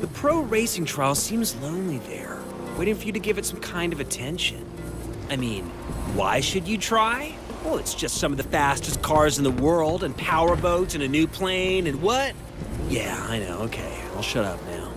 The pro racing trial seems lonely there, waiting for you to give it some kind of attention. I mean, why should you try? Well, it's just some of the fastest cars in the world, and power boats, and a new plane, and what? Yeah, I know, okay. I'll shut up now.